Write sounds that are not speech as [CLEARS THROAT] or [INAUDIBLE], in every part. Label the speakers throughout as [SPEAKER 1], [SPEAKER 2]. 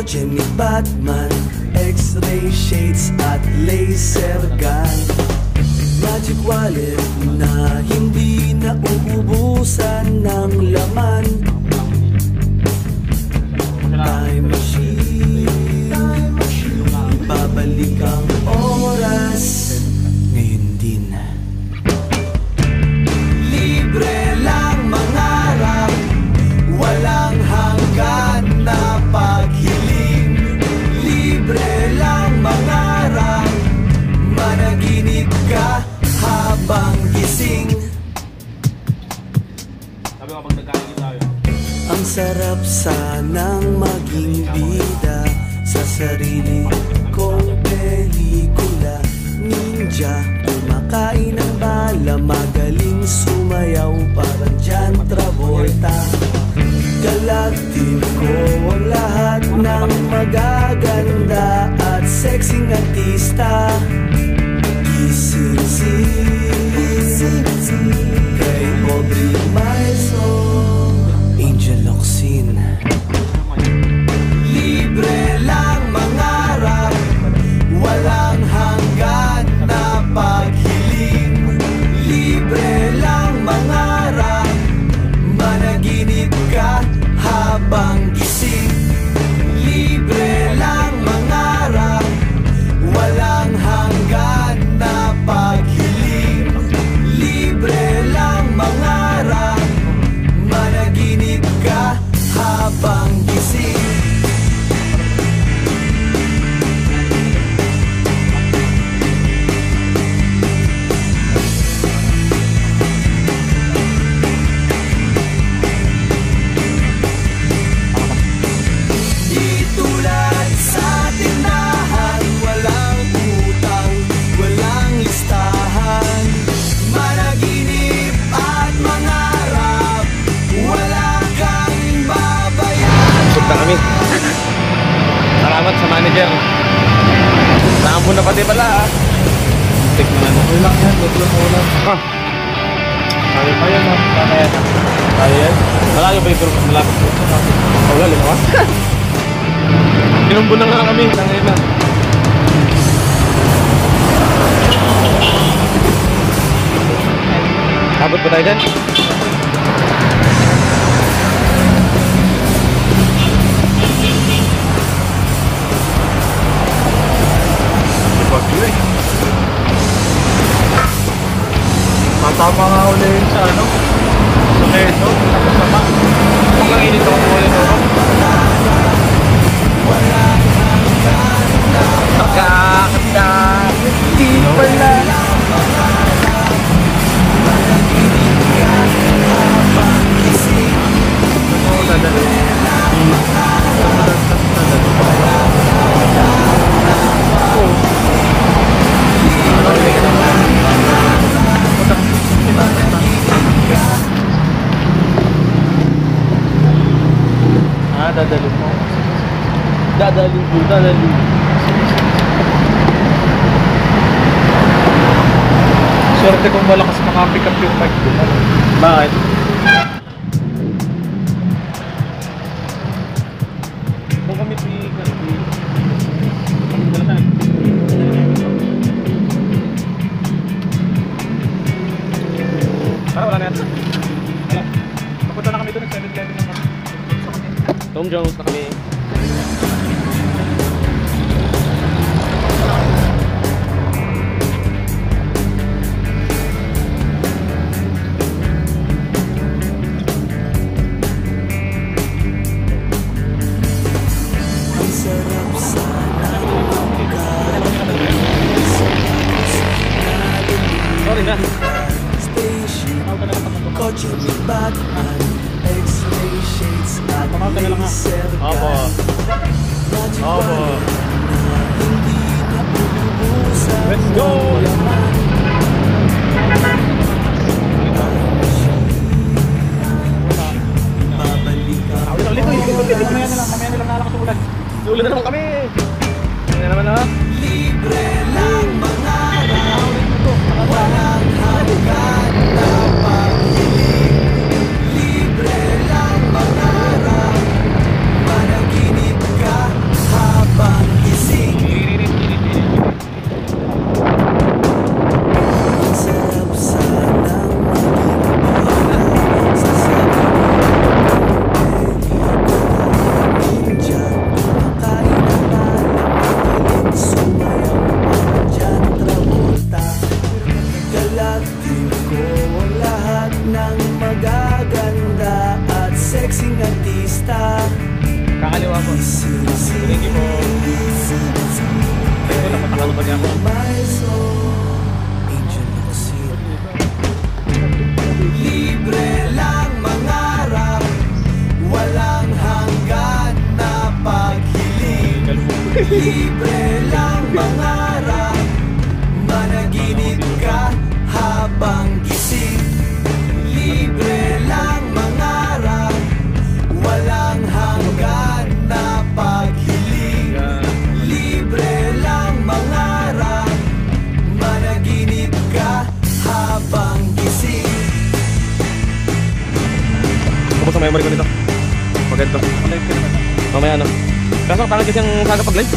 [SPEAKER 1] kotse ni Batman X-ray shades at laser gun. Magic wallet na hindi nauubusan ng laman. Time machine. Ibabalik ang putik ano. na ano. Ulak yan, duglo na
[SPEAKER 2] ulak. Ah. Kaya pa yan, kaya yan. Kaya yan. Malayo ba yung group? Malapit ko. Ah, wala, limawas. [LAUGHS] Kinumbo na nga kami, tangay na. Abot ba tayo dyan?
[SPEAKER 3] Tama nga ulit sa ano, sa meso, sa sama. Swerte kung malakas makapick up yung mic ko.
[SPEAKER 2] Bakit?
[SPEAKER 1] Naman kami. Ano naman na?
[SPEAKER 4] Galactico ang lahat ng magaganda At sexing artista
[SPEAKER 1] Kakaliwa po. Thank you po. Thank pa niya ako.
[SPEAKER 4] Libre lang mangarap Walang hanggan na paghiling Libre lang mangarap
[SPEAKER 1] Memory ko nito. Maganda. Mamaya ano. Kaso ang pangit kasi ang saga pag live.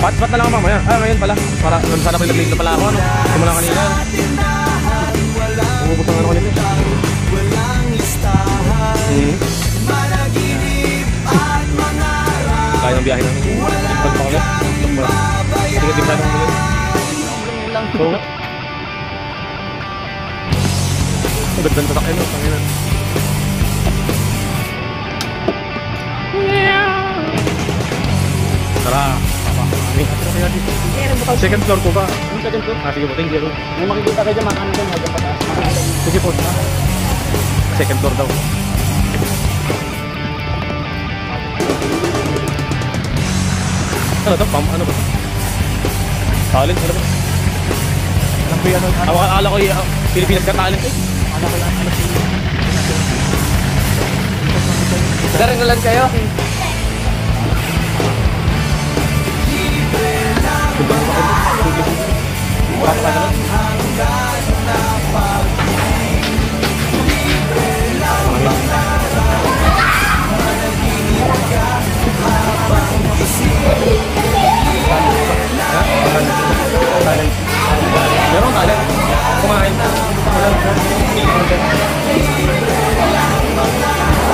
[SPEAKER 1] Pat pat na lang ako mamaya. Ah, ngayon pala. Para sana ko nag-late na pala ako ano. Simula kanina. Umubos ang ano kanina.
[SPEAKER 4] Walang listahan
[SPEAKER 1] Hmm.
[SPEAKER 4] Managinip at mangarap
[SPEAKER 1] Kaya ng biyahe namin. Pag pa ulit. Look mo. Sige, di masyadong ulit. Oo Ang ganda ng tatak no. Tangina. Tara. Tama. Kami. Second floor po ba? Second floor? Ah, sige po. Thank you.
[SPEAKER 5] May makikita kayo dyan, makano dyan, hanggang pataas.
[SPEAKER 1] Sige po. Second floor daw. Ano to? Pam, ano ba? Talent? Ano ba?
[SPEAKER 3] Alam ko yan. ano,
[SPEAKER 1] Ako akala ko yung Pilipinas ka talent eh.
[SPEAKER 3] Alam ko yan. Ano si...
[SPEAKER 5] Darangalan kayo?
[SPEAKER 1] Meron talent. Kumain.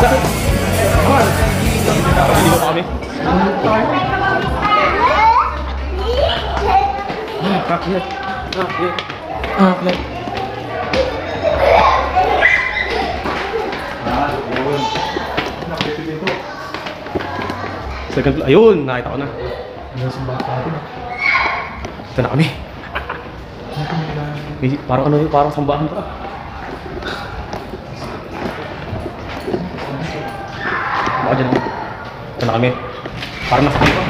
[SPEAKER 1] Sa... Pabili ko pa kami. Kaklet. Kaklet. Kaklet. Second. Ayun, nakita ko na.
[SPEAKER 3] Ano?
[SPEAKER 1] Ito na kami. Parang ano yun, parang sambahan pa. Baka dyan. Ito na kami. Parang nasa kami pa.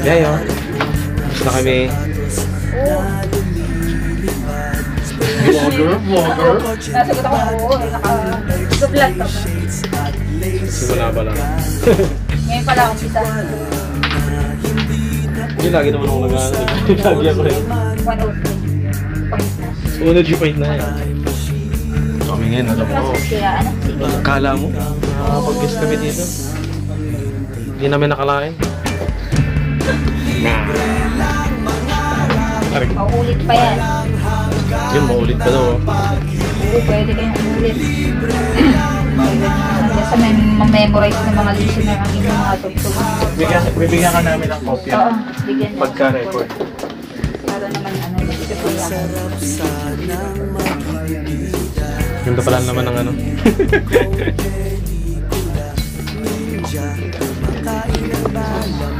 [SPEAKER 1] Yay, oh. Tapos na kami.
[SPEAKER 3] Vlogger, vlogger.
[SPEAKER 6] Nasagot ako, oo, naka-vlog ka ba?
[SPEAKER 1] Simula pa lang.
[SPEAKER 6] Ngayon pala ako kita.
[SPEAKER 1] Hindi, lagi naman ako nag-ano. [LAUGHS] Lagi ako.
[SPEAKER 6] 103.
[SPEAKER 1] Una G-point na yan. Kami ngayon, alam mo.
[SPEAKER 6] Ano.
[SPEAKER 1] Kala mo, makakapag-guest kami dito. Hindi namin nakalain. Aring,
[SPEAKER 6] Maulit pa yan.
[SPEAKER 1] yun, maulit pa daw. oh.
[SPEAKER 6] Oo, pwede kayong ulit. Basta [CLEARS THROAT] may ma-memorize ng mga listener ang inyong mga tugtog.
[SPEAKER 3] Bigyan, bibigyan ka namin ng kopya.
[SPEAKER 6] Oo, bigyan.
[SPEAKER 3] Pagka-record.
[SPEAKER 6] Para naman ano, isip ko yan.
[SPEAKER 1] Ganda pala naman ng ano.
[SPEAKER 6] Diba, ang schedule.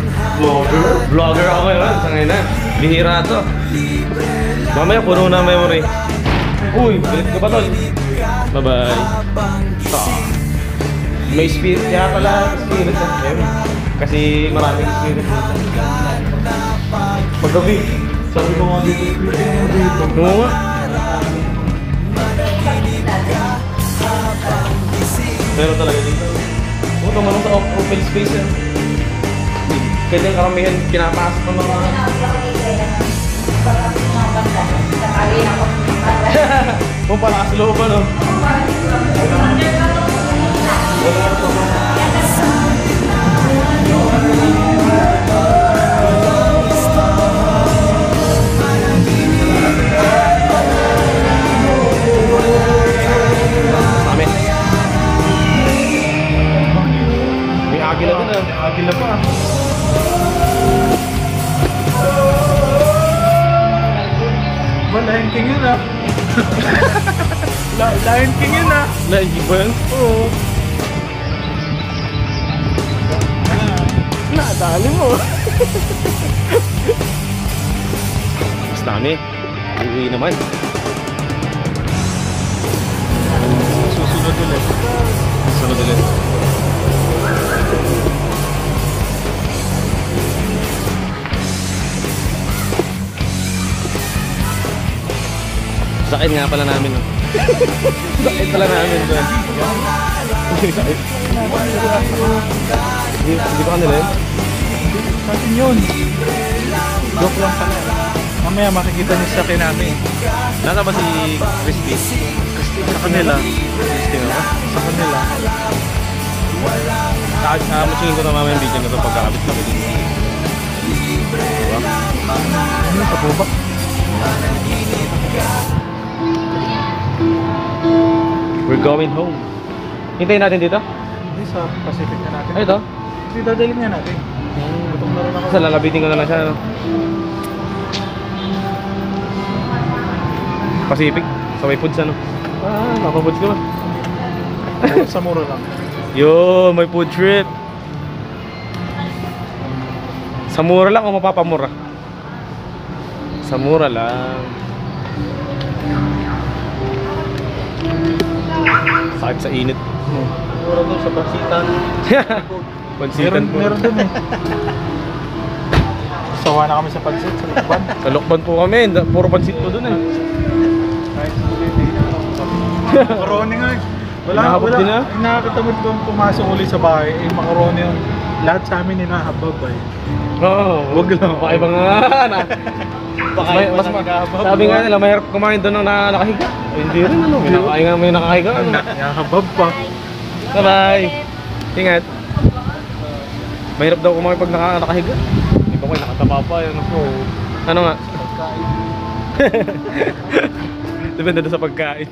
[SPEAKER 1] Vlogger? Vlogger ako ngayon. Sa ngayon na. Bihira to. Mamaya puno na memory. Uy, galit ka ba tol? Bye-bye. Ta. May spirit kaya pala spirit ng. Kasi maraming spirit dito. Paggabi, sabi ko nga dito. Oo nga. Pero talaga dito. Oo, tumanong sa op- open space yan. Yung karamihan pinapasok ng mga... [LAUGHS] Kung pala sa loob ano? Kami. May agila din ah.
[SPEAKER 3] Agila pa. Well, Lion King yun ah. [LAUGHS] La- Lion King yun ah.
[SPEAKER 1] Naigig ba yun?
[SPEAKER 3] Oo. Nadali mo.
[SPEAKER 1] Mas dami. Uwi naman.
[SPEAKER 3] Susunod ulit.
[SPEAKER 1] Sunod ulit. Sakit nga pala namin. No? [LAUGHS] Sakit pala namin. Sakit. Hindi, hindi pa kanila yun?
[SPEAKER 3] Sa atin yun. Joke lang pala. Mamaya makikita niyo sa akin namin.
[SPEAKER 1] Nasa ba si Crispy?
[SPEAKER 3] Sa kanila.
[SPEAKER 1] Crispy nga ba?
[SPEAKER 3] Sa kanila.
[SPEAKER 1] Ah, ah, masingin ko na mamaya yung video na ito pagkakabit kami dito. Diba?
[SPEAKER 3] Ano sa bubak?
[SPEAKER 1] We're going home. Hintayin natin dito?
[SPEAKER 3] Hindi sa Pacific na natin.
[SPEAKER 1] Ay, ito.
[SPEAKER 3] Hindi dadalhin nga natin. Gutom na rin ako.
[SPEAKER 1] Sa lalabitin ko na lang siya. No? Pacific. Sa may foods ano. Ah, nakapoods ka ba?
[SPEAKER 3] sa mura lang. [LAUGHS]
[SPEAKER 1] Yo, may food trip. Sa mura lang o mapapamura? Sa mura lang. Sakit sa init.
[SPEAKER 3] Mura doon sa Pansitan.
[SPEAKER 1] Pansitan
[SPEAKER 3] Meron,
[SPEAKER 1] po.
[SPEAKER 3] meron doon eh. Sawa na kami sa pansit sa Lukban.
[SPEAKER 1] Sa Lokban po kami. Puro pansit po dun eh.
[SPEAKER 3] Hindi. Corona nga eh. Wala,
[SPEAKER 1] Hinahabog
[SPEAKER 3] wala.
[SPEAKER 1] din na?
[SPEAKER 3] Yung nakakatamad ko pumasok ulit sa bahay, eh, makaroni yung lahat sa amin hinahabab ay.
[SPEAKER 1] Oo.
[SPEAKER 3] Wag lang.
[SPEAKER 1] Baka ibang nga. [LAUGHS]
[SPEAKER 3] Baka
[SPEAKER 1] May,
[SPEAKER 3] iba
[SPEAKER 1] mas ma- sabi nga
[SPEAKER 3] no?
[SPEAKER 1] nila, mahirap kumain doon ng na, nakahiga. Eh, hindi rin ano. May nakahiga, may nakahiga. Ano. [LAUGHS]
[SPEAKER 3] Hinahabab pa.
[SPEAKER 1] Bye-bye. Ingat. Mahirap daw kumain pag naka, nakahiga. Iba ko nakatapa pa. Ano, ano nga? [LAUGHS] Depende doon sa pagkain.